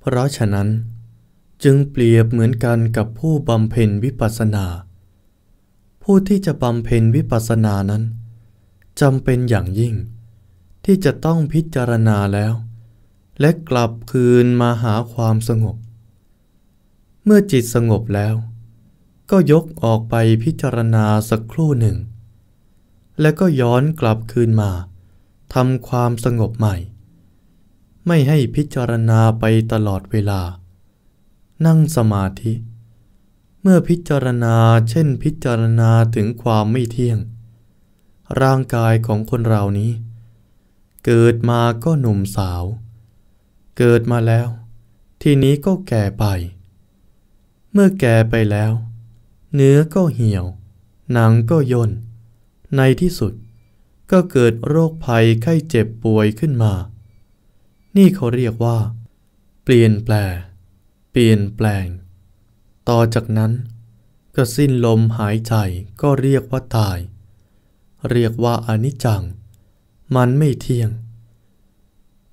เพราะฉะนั้นจึงเปรียบเหมือนกันกับผู้บำเพ็ญวิปัสสนา ผู้ที่จะบำเพ็ญวิปัสสนานั้นจำเป็นอย่างยิ่ง ที่จะต้องพิจารณาแล้ว และกลับคืนมาหาความสงบ เมื่อจิตสงบแล้ว ก็ยกออกไปพิจารณาสักครู่หนึ่ง และก็ย้อนกลับคืนมาทำความสงบใหม่ ไม่ให้พิจารณาไปตลอดเวลา นั่งสมาธิ เมื่อพิจารณาเช่นพิจารณาถึงความไม่เที่ยง ร่างกายของคนเรานี้ เกิดมาก็หนุ่มสาว เกิดมาแล้ว ทีนี้ก็แก่ไป เมื่อแก่ไปแล้ว เนื้อก็เหี่ยว หนังก็ย่น ในที่สุดก็เกิดโรคภัยไข้เจ็บป่วยขึ้นมา นี่เขาเรียกว่า เปลี่ยนแปลงเปลี่ยนแปลง ต่อจากนั้น ก็สิ้นลมหายใจก็เรียกว่าตาย เรียกว่าอนิจจัง มันไม่เที่ยง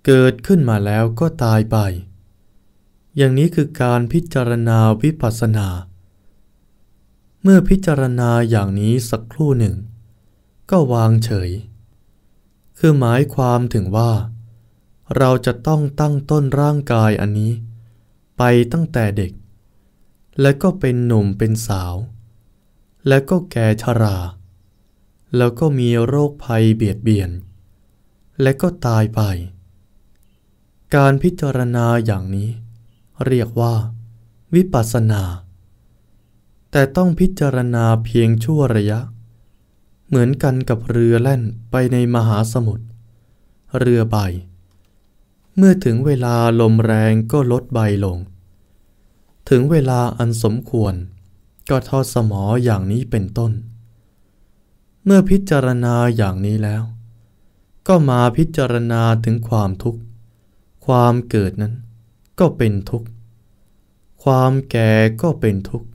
เกิดขึ้นมาแล้วก็ตายไป อย่างนี้คือการพิจารณาวิปัสสนา เมื่อพิจารณาอย่างนี้สักครู่หนึ่ง ก็วางเฉย คือหมายความถึงว่า เราจะต้องตั้งต้นร่างกายอันนี้ ไปตั้งแต่เด็ก และก็เป็นหนุ่มเป็นสาว และก็แก่ชรา แล้วก็มีโรคภัยเบียดเบียน และก็ตายไป การพิจารณาอย่างนี้ เรียกว่า วิปัสสนา แต่ต้องพิจารณาเพียงชั่วระยะ เหมือนกันกับเรือแล่นไปในมหาสมุทรเรือใบ เมื่อถึงเวลาลมแรงก็ลดใบลง ถึงเวลาอันสมควร ก็ทอดสมออย่างนี้เป็นต้น เมื่อพิจารณาอย่างนี้แล้ว ก็มาพิจารณาถึงความทุกข์ ความเกิดนั้นก็เป็นทุกข์ ความแก่ก็เป็นทุกข์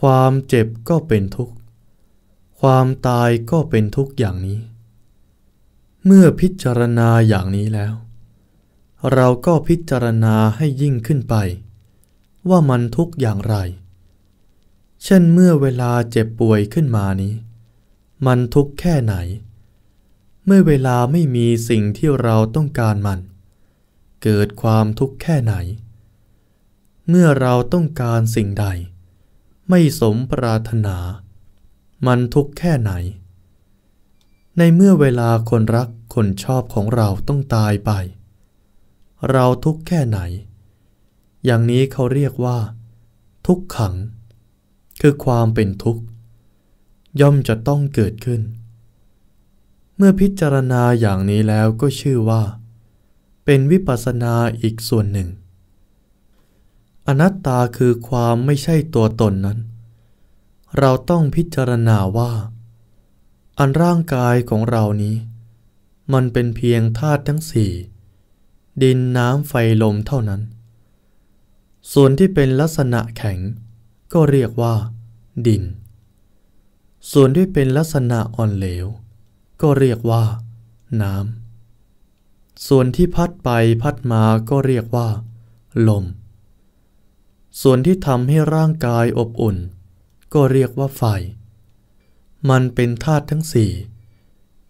ความเจ็บก็เป็นทุกข์ ความตายก็เป็นทุกข์อย่างนี้ เมื่อพิจารณาอย่างนี้แล้ว เราก็พิจารณาให้ยิ่งขึ้นไป ว่ามันทุกอย่างไร เช่นเมื่อเวลาเจ็บป่วยขึ้นมานี้ มันทุกแค่ไหน เมื่อเวลาไม่มีสิ่งที่เราต้องการมัน เกิดความทุกข์แค่ไหน เมื่อเราต้องการสิ่งใด ไม่สมปรารถนา มันทุกแค่ไหน ในเมื่อเวลาคนรักคนชอบของเราต้องตายไป เราทุกข์แค่ไหน อย่างนี้เขาเรียกว่า ทุกขัง คือความเป็นทุกข์ ย่อมจะต้องเกิดขึ้น เมื่อพิจารณาอย่างนี้แล้วก็ชื่อว่า เป็นวิปัสสนาอีกส่วนหนึ่ง อนัตตาคือความไม่ใช่ตัวตนนั้น เราต้องพิจารณาว่า อันร่างกายของเรานี้ มันเป็นเพียงธาตุทั้งสี่ ดินน้ำไฟลมเท่านั้น ส่วนที่เป็นลักษณะแข็ง ก็เรียกว่า ดิน ส่วนที่เป็นลักษณะอ่อนเหลว ก็เรียกว่า น้ำ ส่วนที่พัดไปพัดมาก็เรียกว่า ลม ส่วนที่ทำให้ร่างกายอบอุ่น ก็เรียกว่าไฟ มันเป็นธาตุทั้งสี่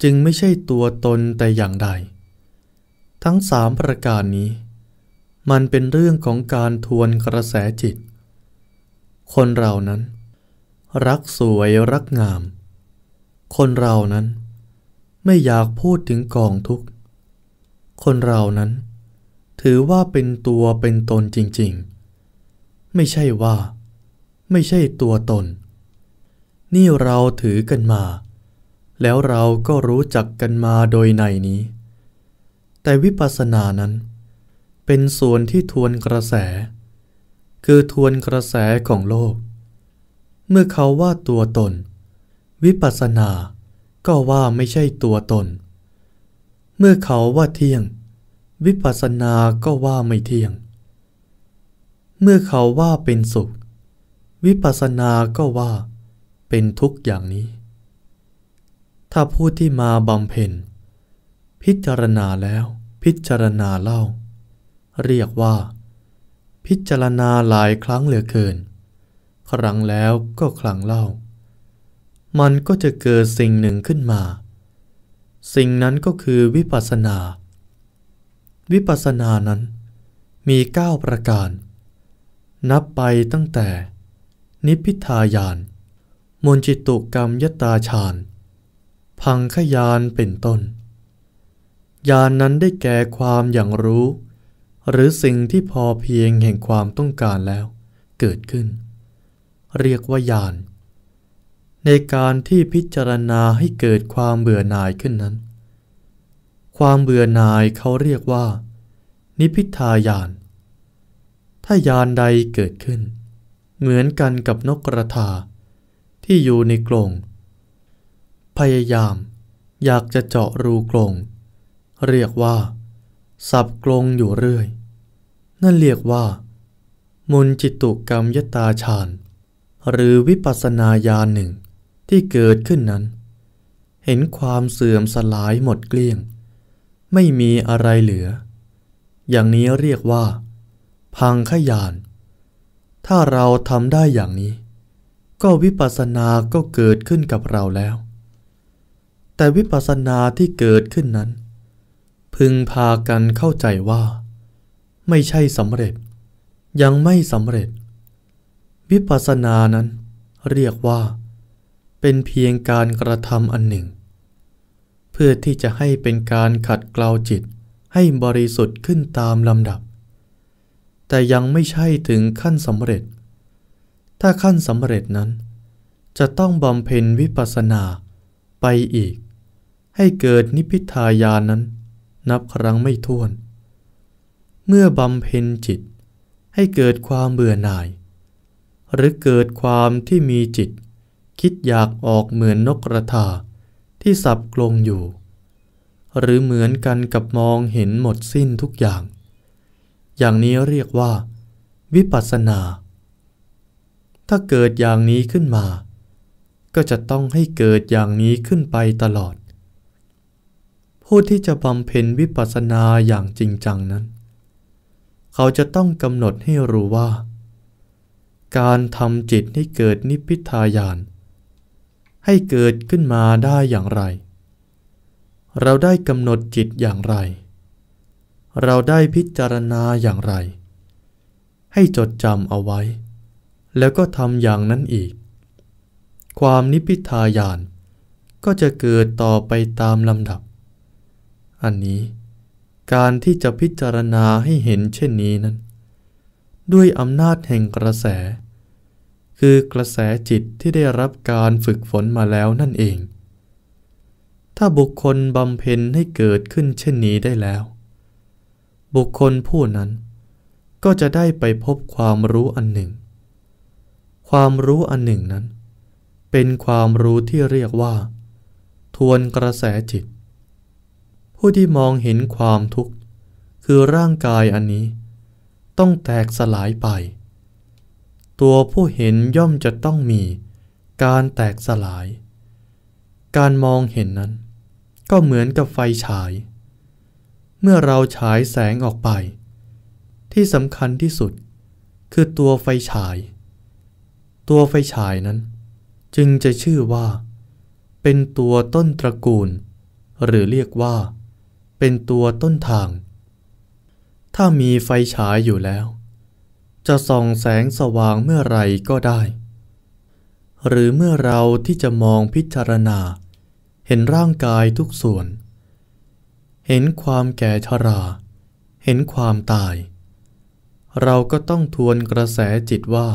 จึงไม่ใช่ตัวตนแต่อย่างใด ทั้งสามประการนี้ มันเป็นเรื่องของการทวนกระแสจิต คนเรานั้น รักสวยรักงาม คนเรานั้น ไม่อยากพูดถึงกองทุกข์ คนเรานั้น ถือว่าเป็นตัวเป็นตนจริงๆ ไม่ใช่ว่า ไม่ใช่ตัวตน นี่เราถือกันมา แล้วเราก็รู้จักกันมาโดยในนี้ แต่วิปัสสนานั้น เป็นส่วนที่ทวนกระแส คือทวนกระแสของโลก เมื่อเขาว่าตัวตน วิปัสสนาก็ว่าไม่ใช่ตัวตน เมื่อเขาว่าเที่ยง วิปัสสนาก็ว่าไม่เที่ยง เมื่อเขาว่าเป็นสุข วิปัสสนาก็ว่าเป็นทุกอย่างนี้ ถ้าผู้ที่มาบำเพ็ญ พิจารณาแล้วพิจารณาเล่า เรียกว่า พิจารณาหลายครั้งเหลือเกิน ครั้งแล้วก็ครั้งเล่า มันก็จะเกิดสิ่งหนึ่งขึ้นมา สิ่งนั้นก็คือวิปัสสนา วิปัสสนานั้นมีเก้าประการ นับไปตั้งแต่ นิพพิทายานมนจิตุกรรมยตาฌาน พังขยานเป็นต้น ยานนั้นได้แก่ความอย่างรู้ หรือสิ่งที่พอเพียงแห่งความต้องการแล้ว เกิดขึ้น เรียกว่ายานในการที่พิจารณาให้เกิดความเบื่อหน่ายขึ้นนั้น ความเบื่อหน่ายเขาเรียกว่า นิพิทายาน ถ้ายานใดเกิดขึ้น เหมือนกันกับนกกระทา ที่อยู่ในกรงพยายาม อยากจะเจาะรูกรง เรียกว่า สับกรงอยู่เรื่อย นั่นเรียกว่า มุนจิตุกรรมยตาฌานหรือวิปัสนาญาณหนึ่งที่เกิดขึ้นนั้น เห็นความเสื่อมสลายหมดเกลี้ยง ไม่มีอะไรเหลือ อย่างนี้เรียกว่า พังขยาน ถ้าเราทำได้อย่างนี้ ก็วิปัสสนาก็เกิดขึ้นกับเราแล้ว แต่วิปัสสนาที่เกิดขึ้นนั้น พึงพากันเข้าใจว่า ไม่ใช่สำเร็จ ยังไม่สำเร็จ วิปัสสนานั้นเรียกว่า เป็นเพียงการกระทำอันหนึ่ง เพื่อที่จะให้เป็นการขัดเกลาจิตให้บริสุทธิ์ขึ้นตามลำดับ แต่ยังไม่ใช่ถึงขั้นสำเร็จ ถ้าขั้นสำเร็จนั้น จะต้องบำเพ็ญวิปัสสนาไปอีก ให้เกิดนิพพิทายานั้น นับครั้งไม่ถ้วน เมื่อบำเพ็ญจิตให้เกิดความเบื่อหน่าย หรือเกิดความที่มีจิต คิดอยากออกเหมือนนกกระทาที่สับกลงอยู่ หรือเหมือนกันกับมองเห็นหมดสิ้นทุกอย่าง อย่างนี้เรียกว่า วิปัสสนา ถ้าเกิดอย่างนี้ขึ้นมา ก็จะต้องให้เกิดอย่างนี้ขึ้นไปตลอด ผู้ที่จะบำเพ็ญวิปัสสนาอย่างจริงจังนั้น เขาจะต้องกำหนดให้รู้ว่า การทำจิตให้เกิดนิพพิทายาน ให้เกิดขึ้นมาได้อย่างไร เราได้กำหนดจิตอย่างไร เราได้พิจารณาอย่างไร ให้จดจำเอาไว้ แล้วก็ทำอย่างนั้นอีก ความนิพพิทายานก็จะเกิดต่อไปตามลำดับ อันนี้การที่จะพิจารณาให้เห็นเช่นนี้นั้น ด้วยอำนาจแห่งกระแส คือกระแสจิตที่ได้รับการฝึกฝนมาแล้วนั่นเอง ถ้าบุคคลบำเพ็ญให้เกิดขึ้นเช่นนี้ได้แล้ว บุคคลผู้นั้นก็จะได้ไปพบความรู้อันหนึ่ง ความรู้อันหนึ่งนั้น เป็นความรู้ที่เรียกว่า ทวนกระแสจิต ผู้ที่มองเห็นความทุกข์ คือร่างกายอันนี้ ต้องแตกสลายไป ตัวผู้เห็นย่อมจะต้องมีการแตกสลาย การมองเห็นนั้น ก็เหมือนกับไฟฉาย เมื่อเราฉายแสงออกไป ที่สำคัญที่สุด คือตัวไฟฉาย ตัวไฟฉายนั้น จึงจะชื่อว่า เป็นตัวต้นตระกูล หรือเรียกว่า เป็นตัวต้นทาง ถ้ามีไฟฉายอยู่แล้ว จะส่องแสงสว่างเมื่อไรก็ได้ หรือเมื่อเราที่จะมองพิจารณา เห็นร่างกายทุกส่วน เห็นความแก่ชรา เห็นความตาย เราก็ต้องทวนกระแสจิตว่า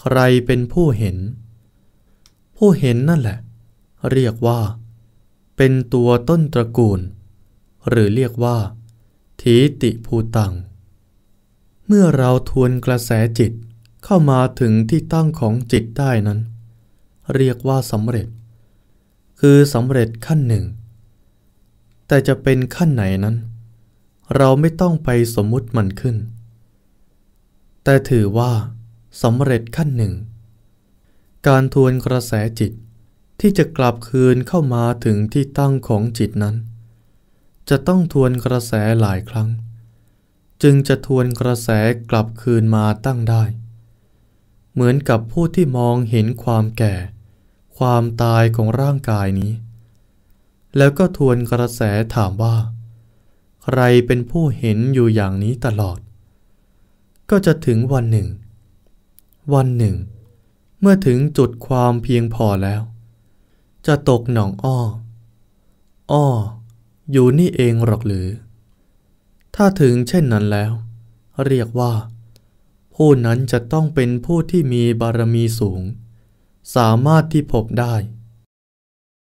ใครเป็นผู้เห็น ผู้เห็นนั่นแหละ เรียกว่า เป็นตัวต้นตระกูล หรือเรียกว่า ทีติภูตัง เมื่อเราทวนกระแสจิตเข้ามาถึงที่ตั้งของจิตได้นั้น เรียกว่าสำเร็จ คือสำเร็จขั้นหนึ่ง แต่จะเป็นขั้นไหนนั้น เราไม่ต้องไปสมมุติมันขึ้น แต่ถือว่าสำเร็จขั้นหนึ่ง การทวนกระแสจิตที่จะกลับคืนเข้ามาถึงที่ตั้งของจิตนั้น จะต้องทวนกระแสหลายครั้ง จึงจะทวนกระแสกลับคืนมาตั้งได้ เหมือนกับผู้ที่มองเห็นความแก่ ความตายของร่างกายนี้ แล้วก็ทวนกระแสถามว่า ใครเป็นผู้เห็นอยู่อย่างนี้ตลอด ก็จะถึงวันหนึ่ง วันหนึ่ง เมื่อถึงจุดความเพียงพอแล้ว จะตกหนองอ้อ อ้อ อยู่นี่เองหรอกหรือ ถ้าถึงเช่นนั้นแล้ว เรียกว่า ผู้นั้นจะต้องเป็นผู้ที่มีบารมีสูง สามารถที่พบได้